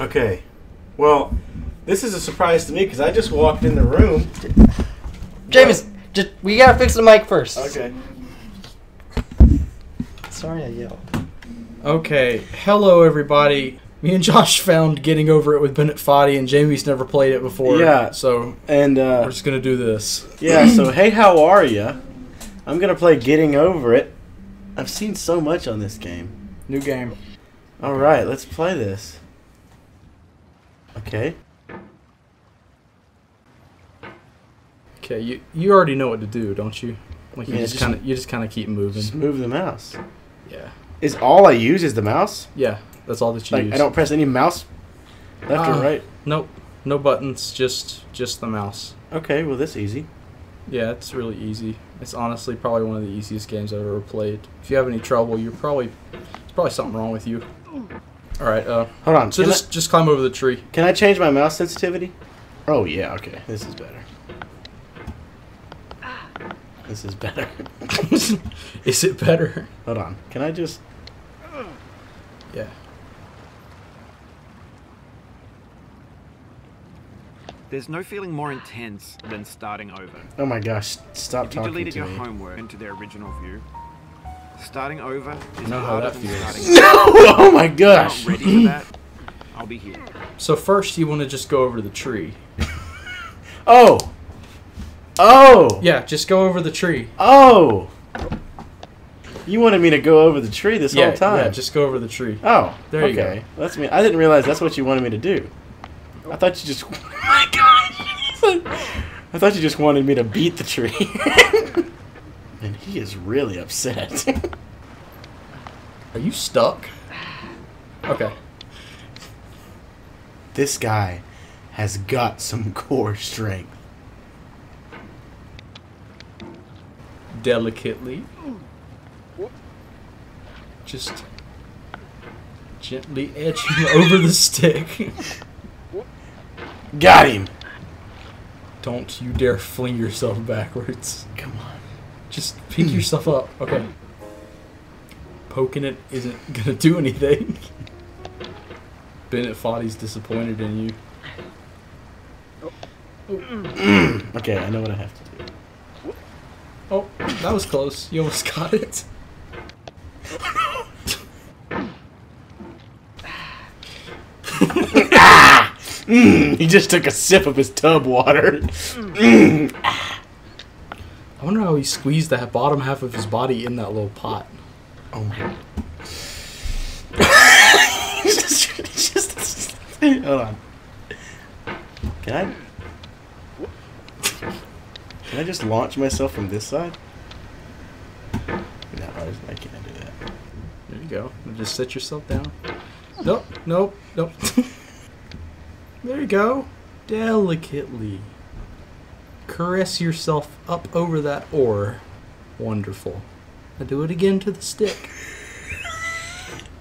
Okay. Well, this is a surprise to me because I just walked in the room. James, just we gotta fix the mic first. Okay. Sorry, I yelled. Okay, hello everybody. Me and Josh found Getting Over It with Bennett Foddy, and Jamie's never played it before. Yeah. So And we're uh, just gonna do this. yeah, so hey, how are you? I'm gonna play Getting Over It. I've seen so much on this game. New game. All right, let's play this. Okay. Okay, you you already know what to do, don't you? Like you Yeah, just just- kind of you just kind of keep moving. Just move the mouse. Yeah, Is all I use is the mouse? yeah. That's all that you Like use. I don't press any mouse left Uh, or right. Nope, no buttons. Just just the mouse. Okay, well this easy. Yeah, it's really easy. It's honestly probably one of the easiest games I've ever played. If you have any trouble, you're probably there's probably something wrong with you. All right. Uh, Hold on. so can, just just climb over the tree. Can I change my mouse sensitivity? Oh yeah. Okay, this is better. This is better. Is it better? Hold on. Can I just? Yeah. There's no feeling more intense than starting over. Oh my gosh! Stop If you talking deleted your homework into their original view, starting over is know how harder that than feels. starting. No! Oh my If you're gosh! not ready for that, I'll be here. So first, you want to just go over the tree. Oh! Oh! Yeah, just go over the tree. Oh! You wanted me to go over the tree this yeah, whole time. yeah, just go over the tree. Oh, There you okay. go. That's me. I didn't realize that's what you wanted me to do. I thought you just. Oh my gosh! I thought you just wanted me to beat the tree. And he is really upset. Are you stuck? Okay. this guy has got some core strength. Delicately. Just gently edging over the stick. Got him. Don't you dare fling yourself backwards. Come on. Just pick yourself up. Okay. Poking it isn't gonna do anything. Bennett Foddy's disappointed in you. Oh. Okay, I know what I have to do. Oh, that was close. You almost got it. Ah! Mm, he just took a sip of his tub water. Mm. Mm. Ah. I wonder how he squeezed that bottom half of his body in that little pot. Oh my. It's just, it's just, hold on. Can I? Can I just launch myself from this side? No, I I can't do that. There you go. Just sit yourself down. Nope, nope, nope. there you go. Delicately. Caress yourself up over that oar. Wonderful. Now do it again to the stick.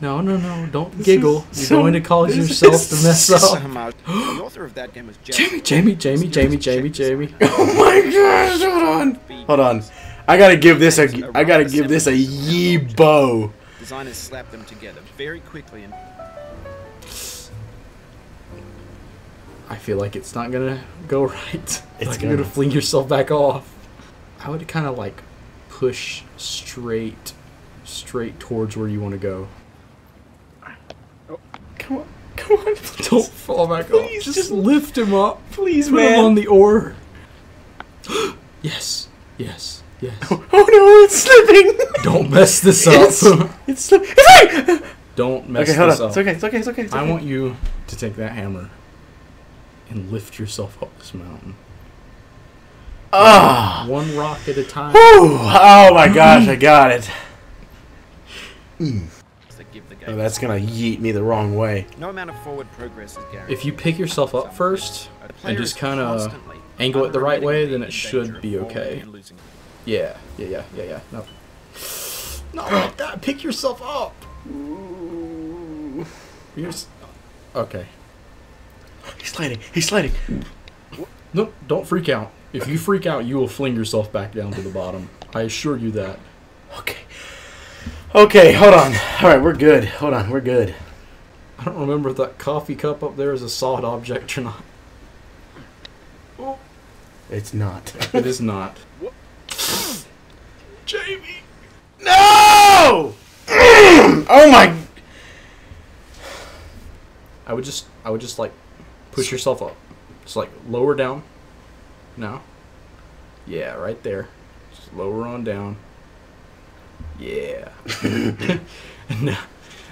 No, no, no. Don't giggle. You're so- going to cause this yourself to mess up. the author of that game was Jamie, Jamie, Jamie, Jamie, Jamie, Jamie. Oh my gosh! Hold on. Hold on. I gotta give this a. I gotta give this a yee bow. Designers slapped them together very quickly and I feel like it's not gonna go right. It's like you're gonna. gonna fling yourself back off. I would kind of like push straight, straight towards where you want to go. Oh, come on. Come on. Please. Don't fall back Please, off. Just, just- lift him up. Please, Put him man. on the oar. yes, yes, yes. Oh no! It's slipping. Don't mess this It's, up. it's slipping. It's right. Don't mess Okay, hold this on. up. It's okay. It's okay. It's okay. It's I okay. want you to take that hammer and lift yourself up this mountain. Ah. One rock at a time. Whew. Oh my gosh! I got it. that give the game. Oh, that's gonna yeet me the wrong way. No amount of forward progress is guaranteed. If you pick yourself up first and just kind of angle it the right way, then it should be okay. Yeah, yeah, yeah, yeah, yeah. No. Not like that. Pick yourself up. You're s- okay. He's sliding. He's sliding. Nope. Don't freak out. If you freak out, you will fling yourself back down to the bottom. I assure you that. Okay. Okay. Hold on. All right, we're good. Hold on. We're good. I don't remember if that coffee cup up there is a solid object or not. It's not. It is not. Jamie. No! oh my. I would just, I would just like push yourself up. Just like lower down. No. Yeah, right there. Just lower on down. Yeah. and now,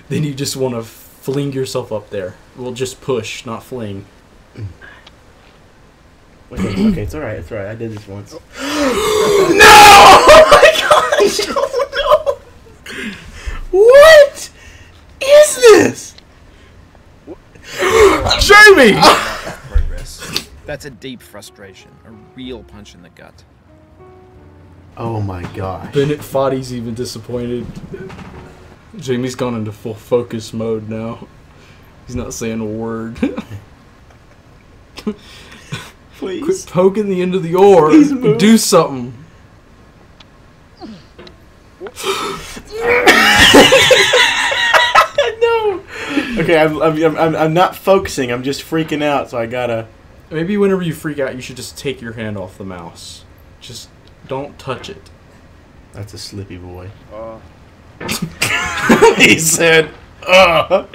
then you just want to fling yourself up there. Well, just push, not fling. Okay, okay, it's alright, it's alright. I did this once. no! Oh my gosh! Oh no! What is this? Jamie! Progress. That's a deep frustration, a real punch in the gut. Oh my gosh. Bennett Foddy's even disappointed. Jamie's gone into full focus mode now. He's not saying a word. Quit Please. poking the end of the oar. Please move. Do something. no! Okay, I'm, I'm, I'm, I'm not focusing, I'm just freaking out, so I gotta. Maybe whenever you freak out, you should just take your hand off the mouse. Just don't touch it. That's a slippy boy. Uh, he said, Ugh.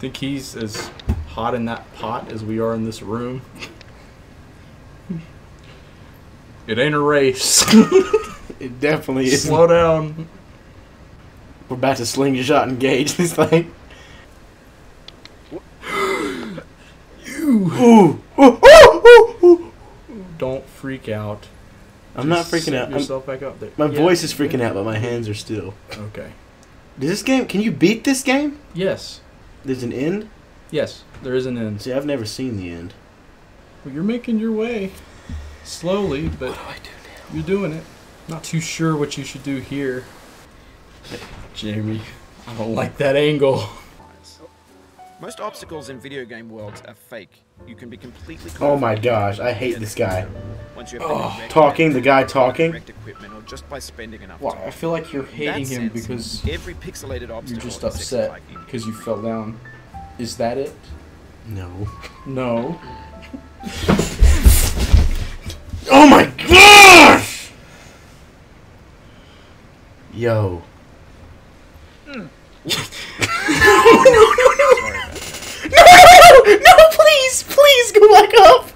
Think he's as hot in that pot as we are in this room? It ain't a race. It definitely is. Slow down. We're about to sling your shot and gauge this thing. You. Ooh. Ooh, ooh. Don't freak out. I'm not freaking out. I'm- back up there. my Yeah. voice is freaking out, but my hands are still. Okay. Does this game? Can you beat this game? Yes. There's an end. Yes. There is an end. See, I've never seen the end. Well, you're making your way slowly, but do I do you're doing it. Not too sure what you should do here. Jamie, I don't like that angle. most obstacles in video game worlds are fake. You can be completely. Oh my gosh, I hate this guy. Once you have Oh, Talking, the guy talking. equipment or just by spending enough Well, time. I feel like you're hating that him because every pixelated obstacle you're just upset because you fell down. Is that it? No. No. Oh my gosh! Yo. Sorry about that. No, no, no, please, please go back up.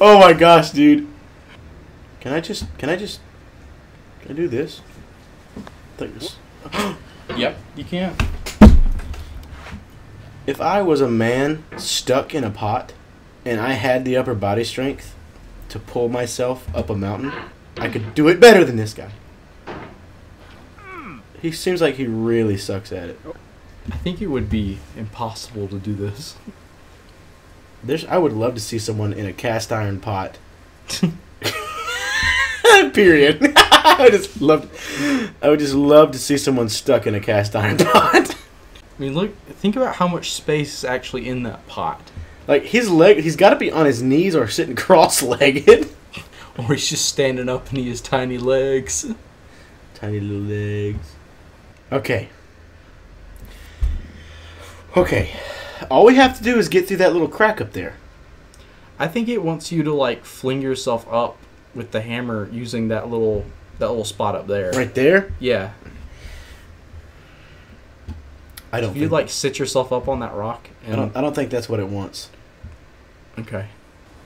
Oh my gosh, dude. Can I just, can I just, can I do this? This. Yep, you can. If I was a man stuck in a pot and I had the upper body strength to pull myself up a mountain, I could do it better than this guy. He seems like he really sucks at it. I think it would be impossible to do this. There's, I would love to see someone in a cast iron pot. Period. I would just love. I would just love to see someone stuck in a cast iron pot. I mean, look, think about how much space is actually in that pot. like his leg, he's got to be on his knees or sitting cross-legged. Or he's just standing up and he has tiny legs. Tiny little legs. Okay. Okay. All we have to do is get through that little crack up there. I think it wants you to like fling yourself up with the hammer using that little that little spot up there. Right there. Yeah. I don't. If you like sit yourself up on that rock I don't. I don't think that's what it wants. okay.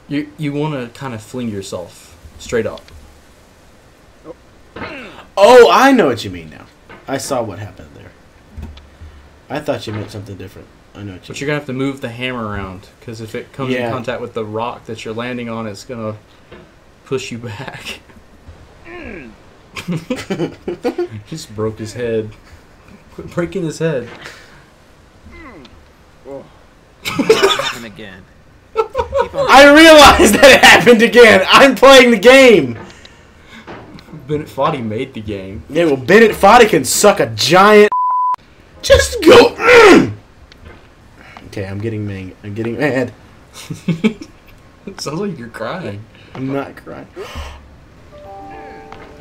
You you want to kind of fling yourself straight up. Oh, I know what you mean now. I saw what happened there. I thought you meant something different. I know what you. But you're gonna have to move the hammer around because if it comes Yeah. in contact with the rock that you're landing on, it's gonna push you back. Just broke his head. Quit breaking his head. Might happen again. I realized that it happened again. I'm playing the game. Bennett Foddy made the game. Yeah, well, Bennett Foddy can suck a giant. Just go. Okay, I'm getting mad. I'm getting mad. It sounds like you're crying. I'm not crying.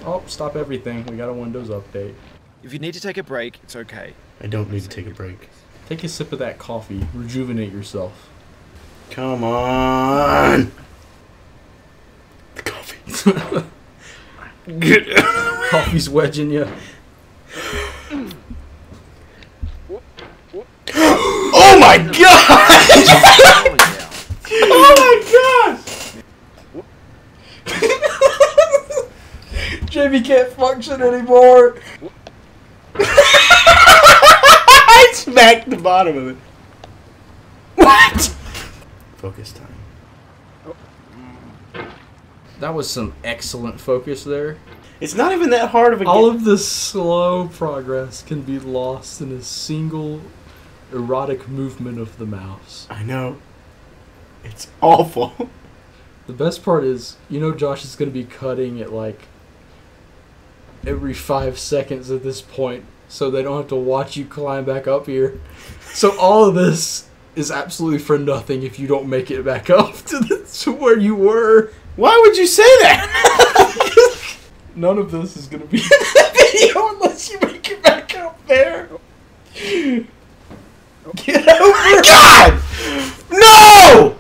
Oh, stop everything. We got a Windows update. If you need to take a break, it's okay. I don't need to take a break. Take a sip of that coffee. Rejuvenate yourself. Come on. The coffee. Coffee's wedging you. Oh my god! Oh my god! Jamie can't function anymore. I smacked the bottom of it. What? Focus time. That was some excellent focus there. It's not even that hard of a game. All game. of the slow progress can be lost in a single erotic movement of the mouse. I know. It's awful. The best part is, you know, Josh is going to be cutting at like every five seconds at this point, so they don't have to watch you climb back up here. So all of this is absolutely for nothing if you don't make it back up to, the, to where you were. Why would you say that? None of this is going to be in the video unless you make it back up there. Get over. Oh God! No!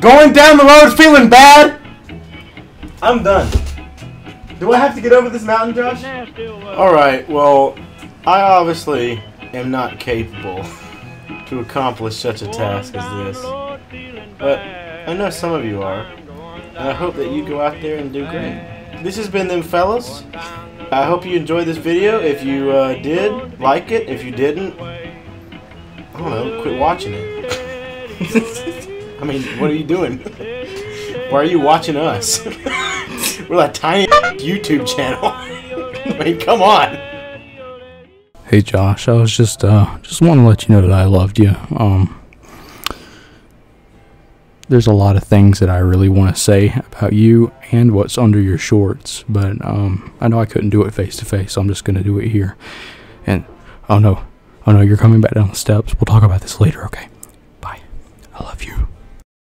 Going down the road feeling bad? I'm done. Do I have to get over this mountain, Josh? Uh, Alright, well, I obviously am not capable to accomplish such a task as this. But I know some of you are. And I hope that you go out there and do great. This has been Them Fellas. I hope you enjoyed this video. If you uh, did, like it. If you didn't, I don't know, quit watching it. I mean, what are you doing? Why are you watching us? We're that tiny YouTube channel. I mean, come on. Hey Josh, I was just uh just want to let you know that I loved you. Um there's a lot of things that I really want to say about you and what's under your shorts, but um I know I couldn't do it face to face, so I'm just going to do it here. And oh no. Oh no, you're coming back down the steps. We'll talk about this later, okay? Bye. I love you.